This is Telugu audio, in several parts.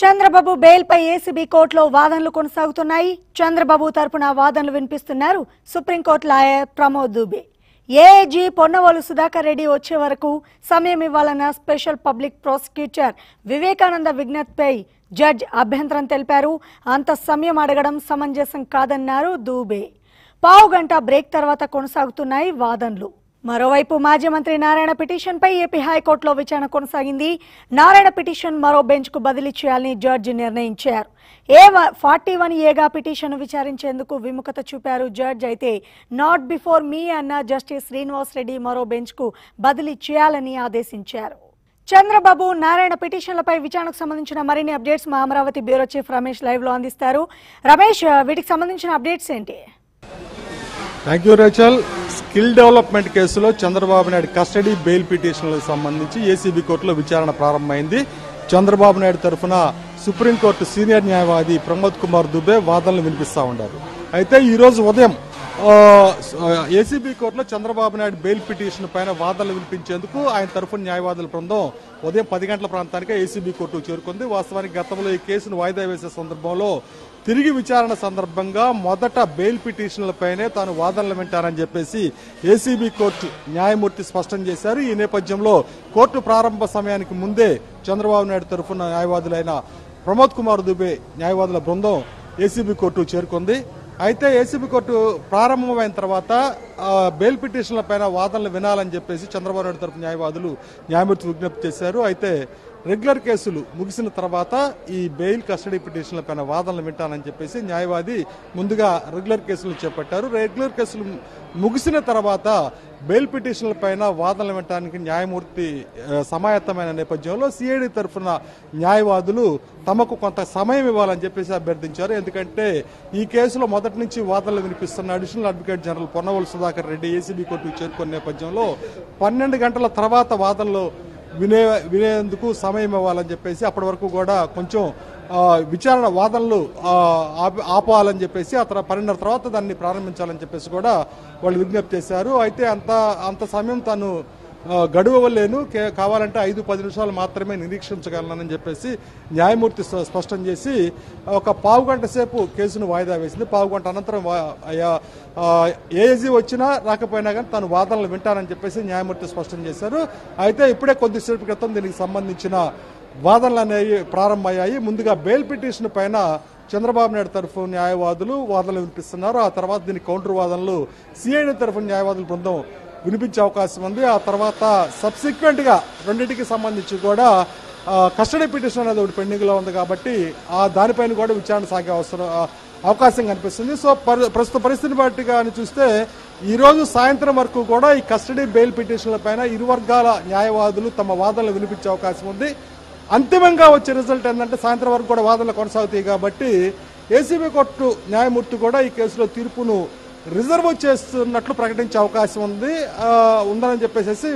చంద్రబాబు బెయిల్పై ఏసీబీ కోర్టులో వాదనలు కొనసాగుతున్నాయి. చంద్రబాబు తరపున వాదనలు వినిపిస్తున్నారు. Supreme court lawyer Pramod Dubey. AAG Ponnavolu Sudhakar Reddy వచ్చే వరకు సమయం ఇవ్వాలన్న స్పెషల్ పబ్లిక్ ప్రాసిక్యూటర్ వివేకానంద విజ్ఞప్తిపై జడ్జ్ అభ్యంతరం తెలిపారు. అంత సమయం అడగడం సమంజసం కాదన్నారు దూబే. పావు గంట బ్రేక్ తర్వాత కొనసాగుతున్నాయి వాదనలు. మరోవైపు మాజీ మంత్రి నారాయణ పిటిషన్పై ఏపీ హైకోర్టులో విచారణ కొనసాగింది. నారాయణ పిటిషన్ మరో బెంచ్కు బదిలీ చేయాలని జడ్జి నిర్ణయించారు. ఏ ఫార్టీ వన్ ఏగా పిటిషన్ విచారించేందుకు విముఖత చూపారు జడ్జ్. అయితే నాట్ బిఫోర్ మీ అన్న జస్టిస్ శ్రీనివాస్ రెడ్డి మరో బెంచ్కు బదిలీ చేయాలని ఆదేశించారు. చంద్రబాబు నారాయణ పిటిషన్లపై విచారణకు సంబంధించిన మరిన్ని అప్డేట్స్ మా అమరావతి బ్యూరో చీఫ్ రమేష్ లైవ్లో అందిస్తారు. రమేష్ వీటికి సంబంధించిన అప్డేట్స్ ఏంటి? Thank you Rachel skill development కేసులో చంద్రబాబు నాయుడు కస్టడీ బెయిల్ పిటిషన్లకు సంబంధించి ఏసీబీ కోర్టులో విచారణ ప్రారంభమైంది. చంద్రబాబు నాయుడు తరఫున సుప్రీంకోర్టు సీనియర్ న్యాయవాది ప్రమోద్ కుమార్ దుబే వాదనలు వినిపిస్తా ఉన్నారు. అయితే ఈరోజు ఉదయం ఏసీబీ కోర్టులో చంద్రబాబు నాయుడు బెయిల్ పిటిషన్ పైన వాదనలు వినిపించేందుకు ఆయన తరఫున న్యాయవాదుల బృందం ఉదయం పది గంటల ప్రాంతానికి ఏసీబీ కోర్టుకు చేరుకుంది. వాస్తవానికి గతంలో ఈ కేసును వాయిదా వేసే సందర్భంలో తిరిగి విచారణ సందర్భంగా మొదట బెయిల్ పిటిషన్లపైనే తాను వాదనలు వింటారని చెప్పేసి ఏసీబీ కోర్టు న్యాయమూర్తి స్పష్టం చేశారు. ఈ నేపథ్యంలో కోర్టు ప్రారంభ సమయానికి ముందే చంద్రబాబు నాయుడు తరఫున న్యాయవాదులైన ప్రమోద్ కుమార్ దుబే న్యాయవాదుల బృందం ఏసీబీ కోర్టు చేరుకుంది. అయితే ఏసీబీ కోర్టు ప్రారంభమైన తర్వాత బెయిల్ పిటిషన్ల పైన వాదనలు వినాలని చెప్పేసి చంద్రబాబు నాయుడు తరపు న్యాయవాదులు న్యాయమూర్తి విజ్ఞప్తి చేశారు. అయితే రెగ్యులర్ కేసులు ముగిసిన తర్వాత ఈ బెయిల్ కస్టడీ పిటిషన్ల పైన వాదనలు వింటానని చెప్పేసి న్యాయవాది ముందుగా రెగ్యులర్ కేసులు చేపట్టారు. రెగ్యులర్ కేసులు ముగిసిన తర్వాత బెయిల్ పిటిషన్ల పైన వాదనలు వినడానికి న్యాయమూర్తి సమాయత్తమైన నేపథ్యంలో సిఐడి తరఫున న్యాయవాదులు తమకు కొంత సమయం ఇవ్వాలని చెప్పేసి అభ్యర్థించారు. ఎందుకంటే ఈ కేసులో మొదటి నుంచి వాదనలు వినిపిస్తున్న additional advocate general Ponnavolu Sudhakar Reddy ACB కోర్టుకు చేరుకున్న నేపథ్యంలో పన్నెండు గంటల తర్వాత వాదనలు వినే వినేందుకు సమయం ఇవ్వాలని చెప్పేసి అప్పటి వరకు కూడా కొంచెం విచారణ వాదనలు ఆపాలని చెప్పేసి ఆ తర్వాత పన్నెండున్నర తర్వాత దాన్ని ప్రారంభించాలని చెప్పేసి కూడా వాళ్ళు విజ్ఞప్తి చేశారు. అయితే అంత అంత సమయం తను ఆ, గడువలేను కే- కావాలంటే ఐదు పది నిమిషాలు మాత్రమే నిరీక్షించగలనని చెప్పేసి న్యాయమూర్తి స్పష్టం చేసి ఒక పావు గంట సేపు కేసును వాయిదా వేసింది. పావు గంట అనంతరం ఏజీ వచ్చినా రాకపోయినా కానీ తను వాదనలు వింటానని చెప్పేసి న్యాయమూర్తి స్పష్టం చేశారు. అయితే ఇప్పుడే కొద్దిసేపు క్రితం దీనికి సంబంధించిన వాదనలు అనేవి ప్రారంభమయ్యాయి. ముందుగా బెయిల్ పిటిషన్ పైన చంద్రబాబు నాయుడు తరఫు న్యాయవాదులు వాదనలు వినిపిస్తున్నారు. ఆ తర్వాత దీని కౌంటర్ వాదనలు సిఐడి తరఫు న్యాయవాదుల బృందం వినిపించే అవకాశం ఉంది. ఆ తర్వాత సబ్సిక్వెంట్గా రెండింటికి సంబంధించి కూడా కస్టడీ పిటిషన్ అనేది ఒకటి పెండింగ్లో ఉంది కాబట్టి ఆ దానిపైన కూడా విచారణ సాగే అవసరం అవకాశం కనిపిస్తుంది. సో ప్రస్తుత పరిస్థితిని బట్టి కానీ చూస్తే ఈరోజు సాయంత్రం వరకు కూడా ఈ కస్టడీ బెయిల్ పిటిషన్ల పైన ఇరు వర్గాల న్యాయవాదులు తమ వాదనలు వినిపించే అవకాశం ఉంది. అంతిమంగా వచ్చే రిజల్ట్ ఏంటంటే సాయంత్రం వరకు కూడా వాదనలు కొనసాగుతాయి కాబట్టి ఏసీబీ కోర్టు న్యాయమూర్తి కూడా ఈ కేసులో తీర్పును రిజర్వ్ చేస్తున్నట్లు ప్రకటించే అవకాశం ఉంది. ఉందని చెప్పేసి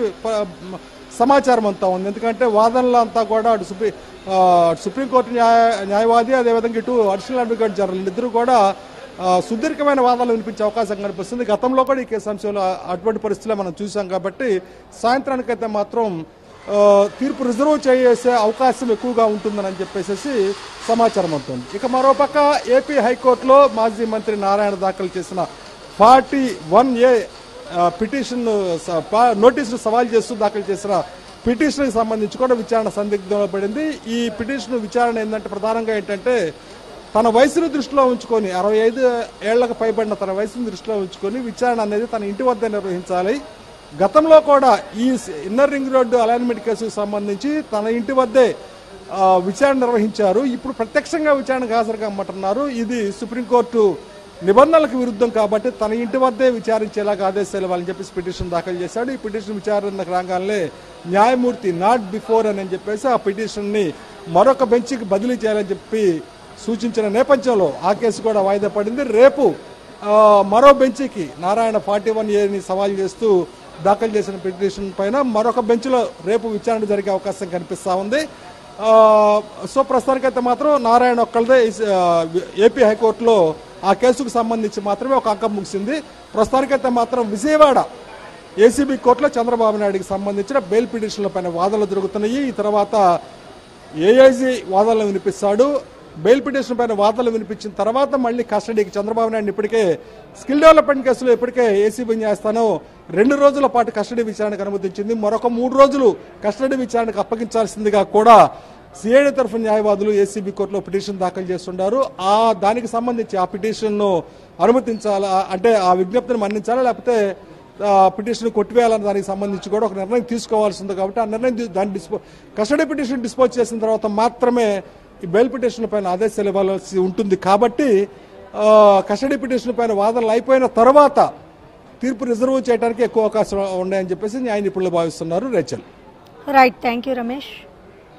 సమాచారం అంతా ఉంది. ఎందుకంటే వాదనలు అంతా కూడా అటు సుప్రీం సుప్రీంకోర్టు న్యాయ న్యాయవాది అదేవిధంగా ఇటు అడిషనల్ అడ్వకేట్ జనరల్ ఇద్దరు కూడా సుదీర్ఘమైన వాదనలు వినిపించే అవకాశం కనిపిస్తుంది. గతంలో కూడా ఈ కేసు అంశంలో అటువంటి పరిస్థితులు మనం చూసాం కాబట్టి సాయంత్రానికైతే మాత్రం తీర్పు రిజర్వ్ చేసే అవకాశం ఎక్కువగా ఉంటుందని చెప్పేసి సమాచారం అవుతుంది ఇక మరోపక్క ఏపీ హైకోర్టులో మాజీ మంత్రి నారాయణ దాఖలు చేసిన ఫార్టీ వన్ ఏ పిటిషన్ నోటీసులు సవాల్ చేస్తూ దాఖలు చేసిన పిటిషన్కి సంబంధించి కూడా విచారణ సందిగ్ధంలో పడింది ఈ పిటిషన్ విచారణ ఏంటంటే ప్రధానంగా ఏంటంటే తన వయసును దృష్టిలో ఉంచుకొని అరవై ఐదు ఏళ్ళకు పైబడిన తన వయసును దృష్టిలో ఉంచుకొని విచారణ అనేది తన ఇంటి వద్ద నిర్వహించాలి. గతంలో కూడా ఈ ఇన్నర్ రింగ్ రోడ్డు అలైన్మెంట్ కేసుకు సంబంధించి తన ఇంటి వద్దే విచారణ నిర్వహించారు. ఇప్పుడు ప్రత్యక్షంగా విచారణకు హాజరు కమ్మంటున్నారు ఇది సుప్రీంకోర్టు నిబంధనలకు విరుద్ధం కాబట్టి తన ఇంటి వద్దే విచారించేలాగా ఆదేశాలు ఇవ్వాలని చెప్పేసి పిటిషన్ దాఖలు చేశాడు. ఈ పిటిషన్ విచారణకు రాగానే న్యాయమూర్తి నాట్ బిఫోర్ అని చెప్పేసి ఆ పిటిషన్ని మరొక బెంచ్కి బదిలీ చేయాలని చెప్పి సూచించిన నేపథ్యంలో ఆ కేసు కూడా వాయిదా పడింది. రేపు మరో బెంచ్కి నారాయణ ఫార్టీ వన్ ఏని సవాల్ చేస్తూ దాఖలు చేసిన పిటిషన్ పైన మరొక బెంచ్లో రేపు విచారణ జరిగే అవకాశం కనిపిస్తూ ఉంది. సో ప్రస్తుతానికైతే మాత్రం నారాయణ ఒక్కళ్ళదే ఏపీ హైకోర్టులో ఆ కేసుకు సంబంధించి మాత్రమే ఒక అంకం ముగిసింది. ప్రస్తుతానికైతే మాత్రం విజయవాడ ఏసీబీ కోర్టులో చంద్రబాబు నాయుడుకి సంబంధించిన బెయిల్ పిటిషన్ల పైన వాదనలు జరుగుతున్నాయి ఈ తర్వాత ఏఐజీ వాదనలు వినిపిస్తాడు. బెయిల్ పిటిషన్ పైన వాదనలు వినిపించిన తర్వాత మళ్ళీ కస్టడీకి చంద్రబాబు నాయుడు ఇప్పటికే స్కిల్ డెవలప్మెంట్ కేసులో ఇప్పటికే ఏసీబీ న్యాయస్థానం రెండు రోజుల పాటు కస్టడీ విచారణకు అనుమతించింది. మరొక మూడు రోజులు కస్టడీ విచారణకు అప్పగించాల్సిందిగా కూడా సిఐడి తరఫు న్యాయవాదులు ఏసీబీ కోర్టులో పిటిషన్ దాఖలు చేస్తున్నారు ఆ దానికి సంబంధించి ఆ పిటిషన్ను అనుమతించాలా అంటే ఆ విజ్ఞప్తిని మన్నించాలా లేకపోతే పిటిషన్ కొట్టివేయాలని దానికి సంబంధించి కూడా ఒక నిర్ణయం తీసుకోవాల్సి ఉంది కాబట్టి ఆ నిర్ణయం దాన్ని డిస్పో కస్టడీ పిటిషన్ డిస్పోజ్ చేసిన తర్వాత మాత్రమే ఈ బెయిల్ పిటిషన్ పైన ఆదేశాలు ఇవ్వాల్సి ఉంటుంది కాబట్టి కస్టడీ పిటిషన్ పైన వాదనలు అయిపోయిన తర్వాత తీర్పు రిజర్వ్ చేయడానికి ఎక్కువ అవకాశం ఉన్నాయని చెప్పేసి న్యాయ నిపుణులు భావిస్తున్నారు Rachel. Right thank you Ramesh